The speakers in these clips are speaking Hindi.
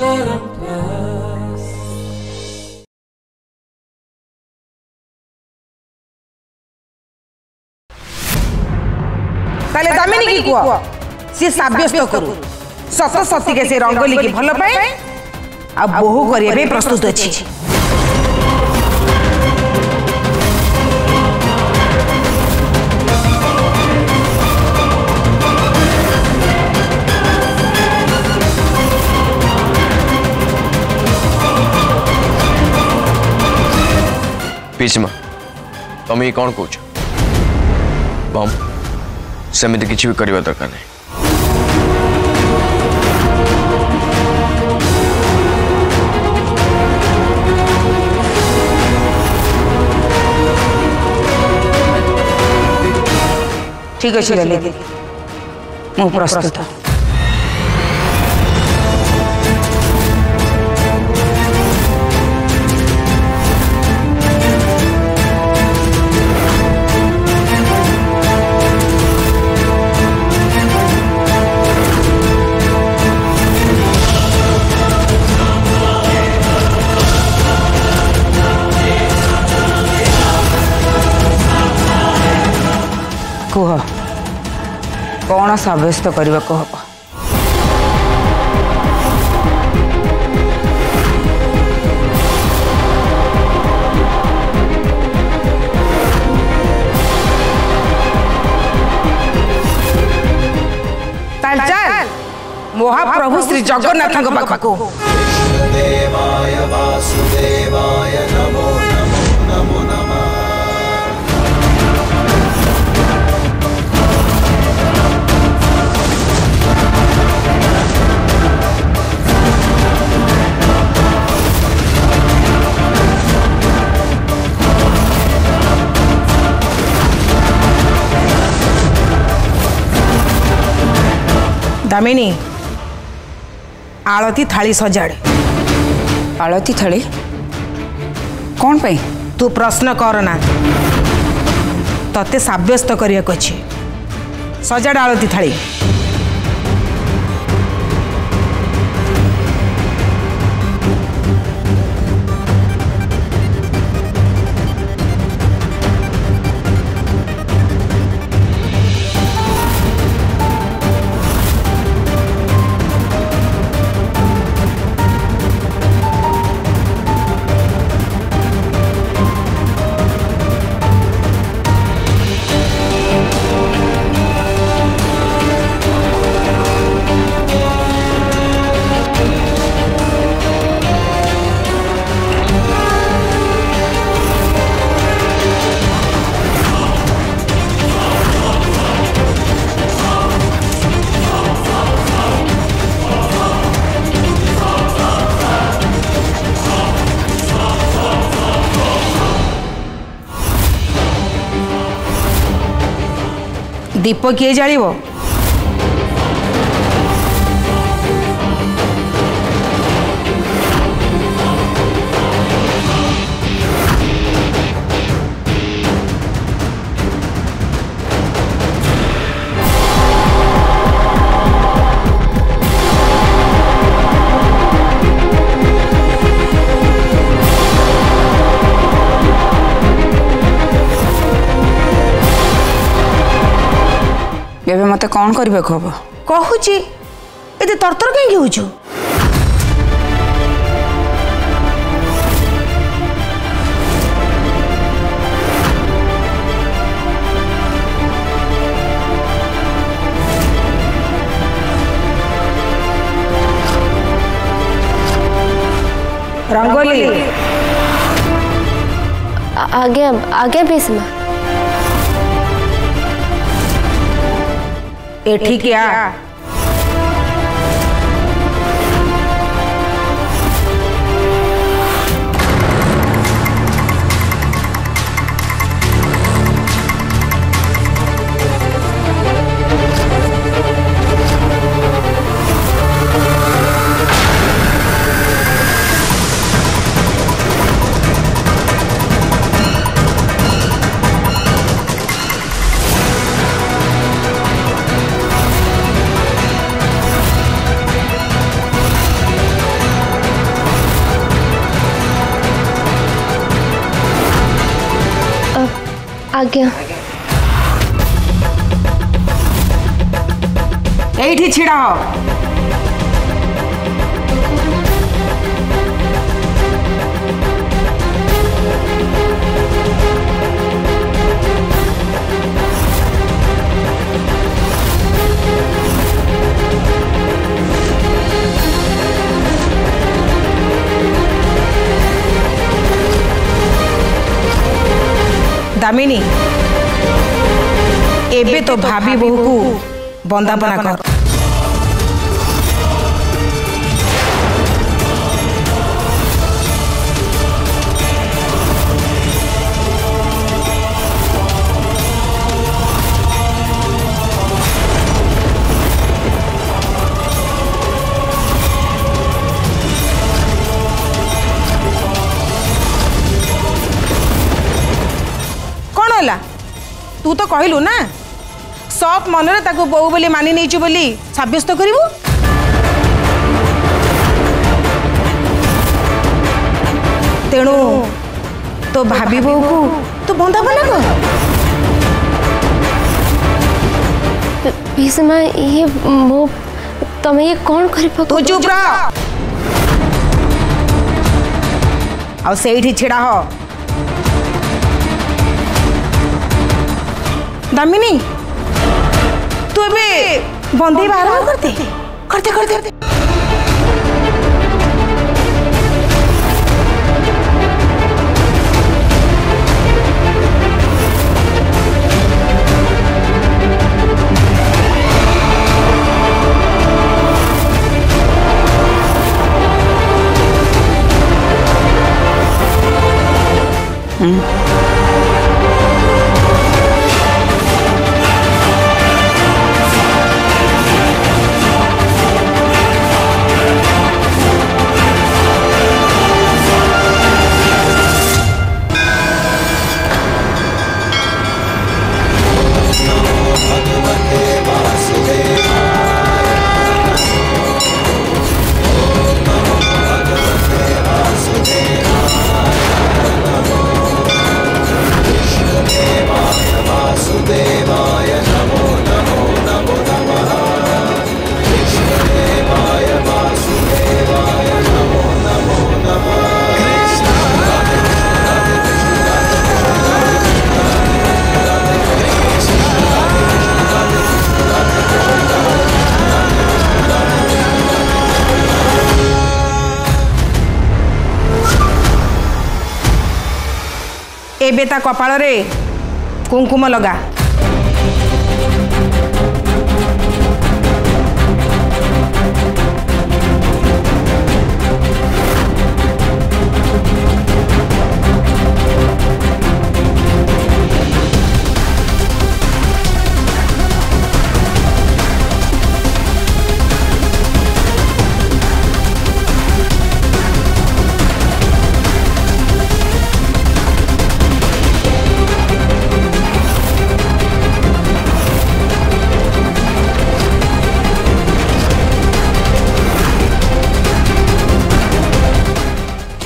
let him pass. ताले तमें के से रंगोली की भल्लो पाए, बोहू करने प्रस्तुत हो पीछे तुम ये कौन कौ बम सेमती कि भी करवा दरकार नहीं ठीक अच्छे मु प्रस्तुत कौन सब्यस्त करने को हम महाप्रभु श्री जगन्नाथ पाखक દામિની આળતી થાળી સજાડે આળતી થાળી કોણ પઈ તું પ્રશ્ન કર ના તતે સાબ્યસ્ત કરવાક અછે સજાડ આળતી થાળી ଦୀପ କିଏ ଜାଳିବ କ'ଣ କରିବାକୁ ହବ କହୁଛି ଏତେ ତରତର କାହିଁକି ହେଉଛୁ रंगोली आगे आगे बेसमा एठी क्या आज्ञा यही छिड़ा हो ଦାମିନୀ ଏବେ ତୋ ଭାବି ବୋହୂକୁ ବନ୍ଦାପନା କର होगा तू तो कहलु ना सब मनरे बो बोली मानि नहींचु बोली सब्यस्त तो करू तेणु तो भाभी बो को तो बंदा बना को भीष्मा ये मो तमे ये कौन करि पको तो चुप रह आ सेठी छेड़ा हो दामिनी तू अबे बंदी बाहर करते करते करते करते हम्म Mm-hmm. ତା କପାଳରେ କୁଙ୍କୁମ ଲଗା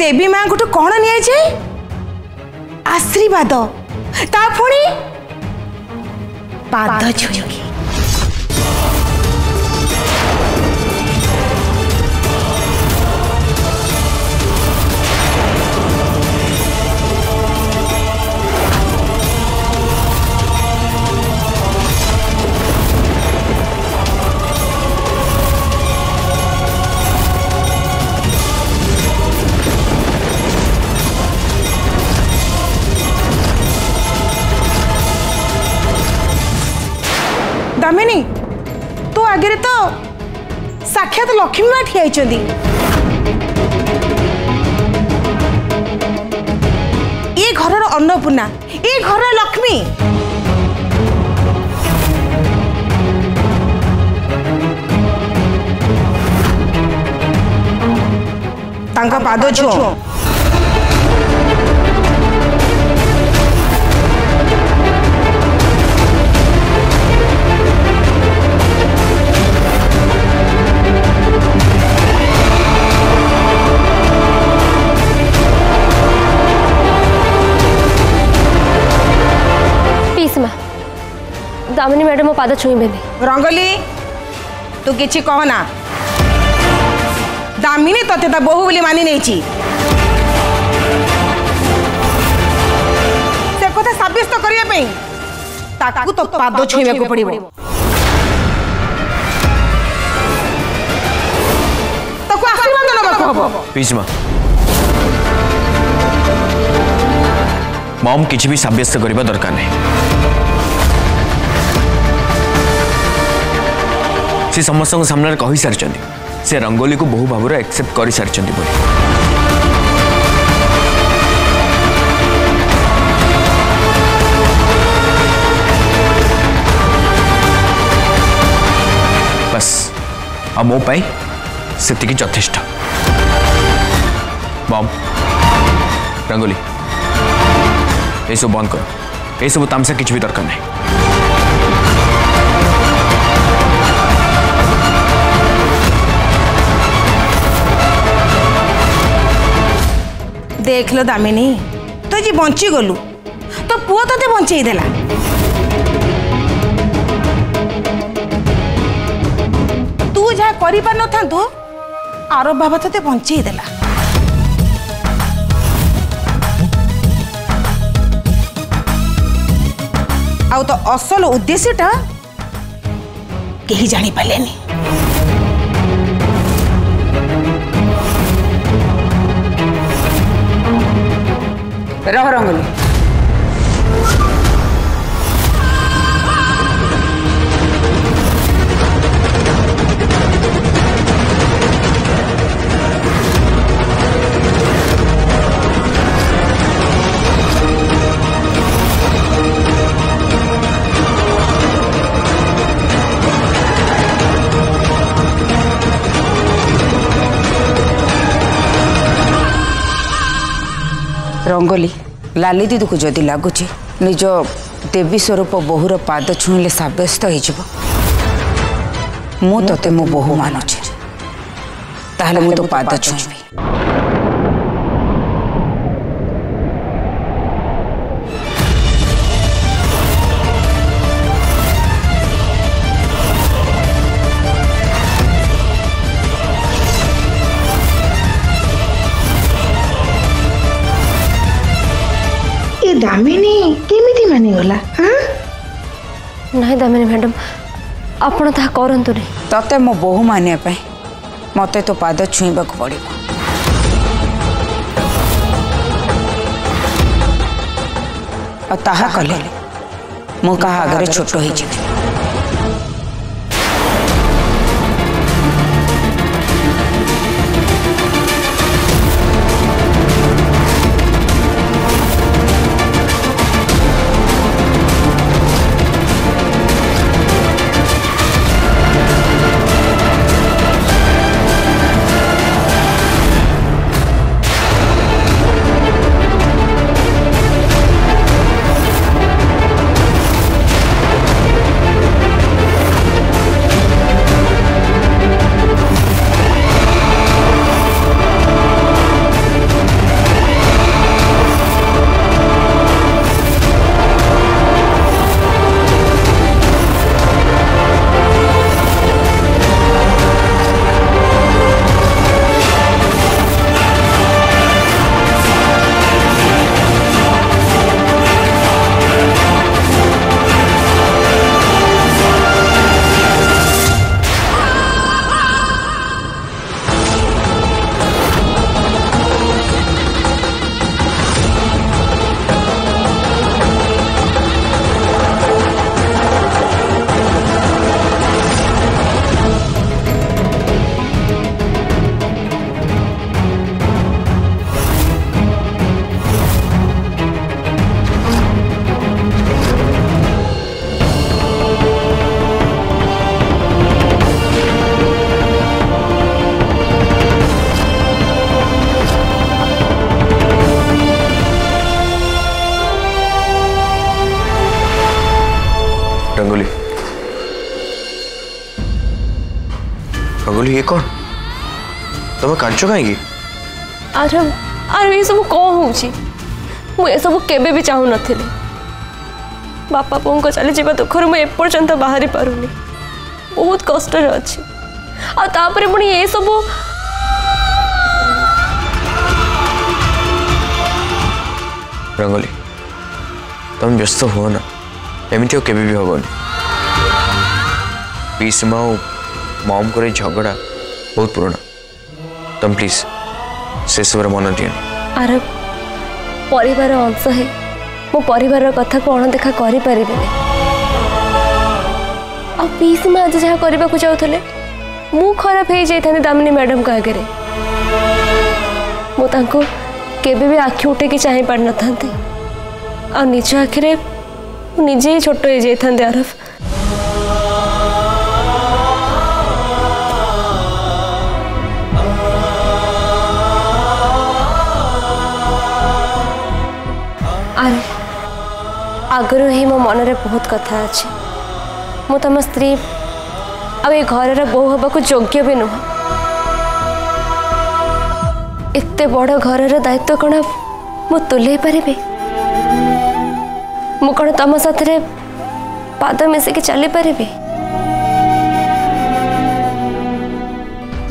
ଦେବୀ ମାଙ୍କଠୁ କ'ଣ ନିଆଯାଏ ଆଶୀର୍ବାଦ ତା ପୁଣି ପାଦ ଛୁଇଁକି दामिनी तो आगे तो साक्षात लक्ष्मी मा ठिया ये घर अन्नपूर्णा ये घर लक्ष्मी पाद छुआ दामिनी मैडम मो पाद छुईबेनि रंगोली तू किछि कहना दामिनी तते त बहु बोली मानि नै छी से कथा करिया पई ताकू तो पाद छुईवा को पड़ो ताकू आशीर्वाद नबाक हम पिजमा मम किसी भी सब्यस्त करने दरकार नहीं से समस्त सामने कही सारी से रंगोली को बहु भाव एक्सेप्ट कर सारी बस आ मोपाई से जथेष बम रंगोली सब बंद कर यह सब तमसा कि भी दरकार नहीं ଦେଖ ଲୋ ଦାମିନୀ ତୁ ଆଜି ବଞ୍ଚିଗଲୁ ତୋ ପୁଅ ତତେ ବଞ୍ଚେଇ ଦେଲା ତୁ ଯାହା କରିପାରିନଥାନ୍ତୁ ଆରବ ବାବା ତତେ ବଞ୍ଚେଇ ଦେଲା ଆଉ ତ ଅସଲ ଉଦ୍ଦେଶ୍ୟଟା କେହି ଜାଣିପାରିଲେନି रह रंगली रंगोली लाली दीदी को जदि लगुच निज देवी स्वरूप बोहूर पाद छुईले सब्यस्त हो तो मो बो मानु तो पाद छुई दामिनी केमिति माने गला हां नहीं दामिनी मैडम आपण ता करंतु नहीं तते मो बहु माने पे मते तो पाद छुई को पड़ी अतः कहले मु कहा अगर छोटो ही जीती मैं बोली ये कौन तुम कांचो कहीं आरे आरे ये सब कौन होची मु ये सब केबे भी चाहू नथिली बापा बोंको चले जीवा दुखर मु एपर्यंत बाहरी पारुनी बहुत कष्ट रे अछि आ तापरे पुणी ये सब रंगोली तुम व्यस्त हो ना एमती केबे भी हबनी पीसमा मम को झगड़ा बहुत पुराना तुम प्लीज से सब मन दि पर अंश है मो पर कथ को अणदेखा करवा जाऊे मु खराब हो जाए दामिनी मैडम का आगे मुझे आखि उठे चाह पार नज आखिरे निजे छोटे आरफ़ आगर ही मो मन बहुत कथा अच्छे मु तुम स्त्री आ घर बो हाँ योग्य भी नुह एत बड़ घर दायित्व कौन मु तुले पारि मु कौन तुम साथ मिसिक चली पार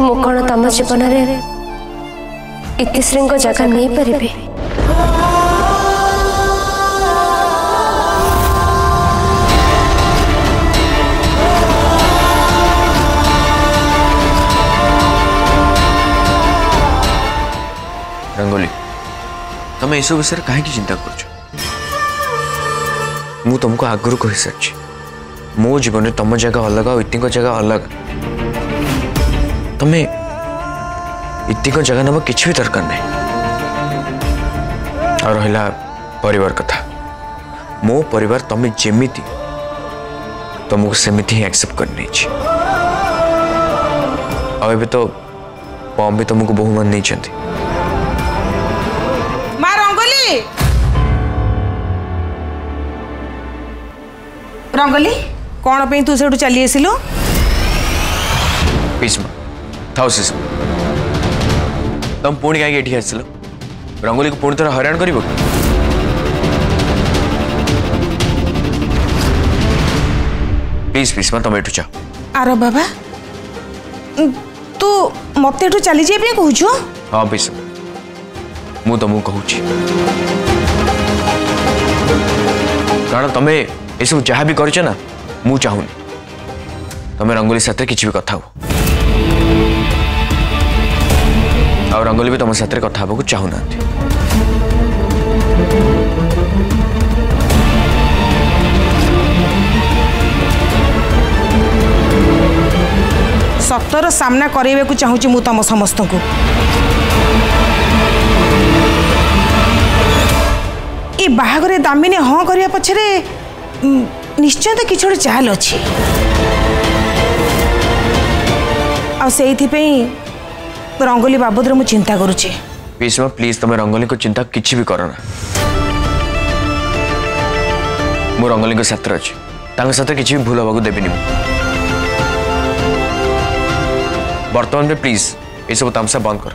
मु कौन तुम जीवन इतिश्री जगह नहीं पारि रंगोली तुम यह विषय कहीं चिंता कर तुमको आगु कही सारी मो जीवन तुम जगह अलग इति जगह अलग तुम इति जगह नब कि भी दरकार नहीं रहा कथा मो पर तुम जमी तुमको सेमती ही एक्सेप्ट कर तो पम तुमको बहुमान नहीं चाहिए रंगली कौन पे तू से चली तुम पुणी कहीं आसल रंगोली को पुणी थोड़े हराण कर तुम यू जाओ आर बाबा तू मत चली जाए कह हाँ भीष्मा मु तुम कह तमें यू जहाँ भी करा मुहन तुम्हें रंगोली साथ कि भी कथ रंगोली भी तुम साथ कथा को चाहूना सतर सामना करवाक चाहूँ मु तुम समस्त को ଏ ବାହାଘରେ ଦାମିନୀ ହଁ କରିବା ପଛରେ ନିଶ୍ଚୟ ତ କିଛି ଗୋଟେ ଚାଲ ଅଛି ଆଉ ସେଇଥିପାଇଁ ରଙ୍ଗୋଲି ବାବଦରେ ମୁଁ ଚିନ୍ତା କରୁଛି ବିଷ୍ମା ପ୍ଲିଜ୍ ତମେ ରଙ୍ଗୋଲିଙ୍କୁ ଚିନ୍ତା କିଛି ବି କର ନା ମୁଁ ରଙ୍ଗୋଲିଙ୍କ ସାଥିରେ ଅଛି ତାଙ୍କ ସାଥିରେ କିଛି ବି ଭୁଲ ହେବାକୁ ଦେବିନି ମୁଁ ବର୍ତ୍ତମାନ ପ୍ଲିଜ୍ ଏସବୁ ତାମସା ବନ୍ଦ କର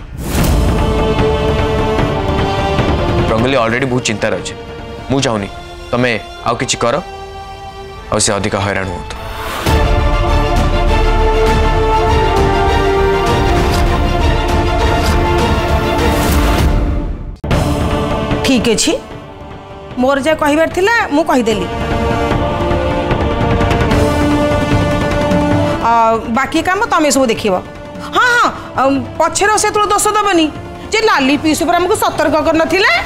जंगली ऑलरेडी बहुत चिंता अच्छे मुझे तुम्हें आउ कि कर आधिक हईराण हूँ ठीक अच्छे मोर जे कहार मुदेली बाकी काम तुम्हें सब देख हाँ हाँ पचर से दोष दबनी जे लाली पीस पर आमको सतर्क करना थिला?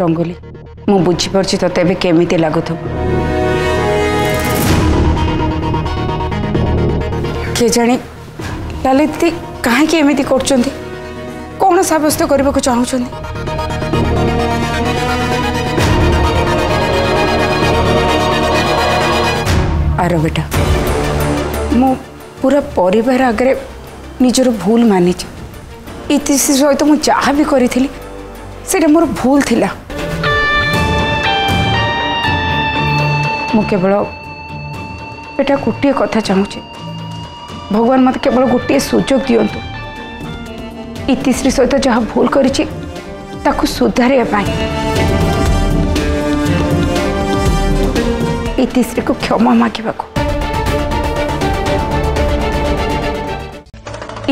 रंगोली मु बुझीपुर तेज केमी लगुव किए जाने लाली दीदी कहीं एमती कर कौन सब्यस्त करने को चाहूँ आर बेटा मो पूरा परिवार आगे निजर भूल मानी इतिशी सहित मुझे जहाँ भी करी से मोर भूल थिला। मुवल एटा गोटे कथा चाहूँ भगवान मत केवल गोटे सुजोग दिं इतिश्री सहित जहाँ भूल कर सुधारे इतिश्री को क्षमा मागे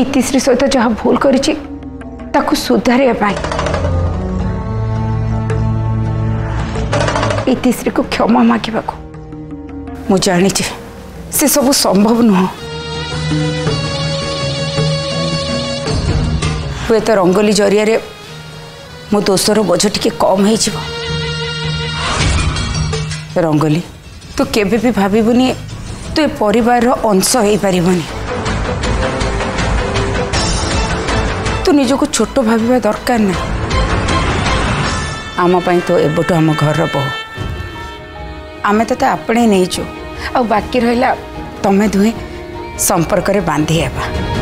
इतिश्री सहित जहाँ भूल कर सुधारे इतिश्री को क्षमा मागे ମୁଁ ଜାଣିଛି ସେସବୁ ସମ୍ଭବ ନୁହଁ ହୁଏତ ରଙ୍ଗୋଲି ଜରିଆରେ ମୋ ଦୋଷର ବୋଝ ଟିକେ କମ୍ ହେଇଯିବ ରଙ୍ଗୋଲି ତୁ କେବେ ବି ଭାବିବୁନି ତୁ ଏ ପରିବାରର ଅଂଶ ହେଇପାରିବୁନି ତୁ ନିଜକୁ ଛୋଟ ଭାବିବା ଦରକାର ନା ଆମ ପାଇଁ ତୁ ଏବେଠୁ ଆମ ଘରର ବହୁ ଆମେ ତତେ ଆପଣେଇ ନେଇଛୁ ଆଉ ବାକି ରହିଲା ତମେ ଦୁହେଁ ସମ୍ପର୍କରେ ବାନ୍ଧି ହେବା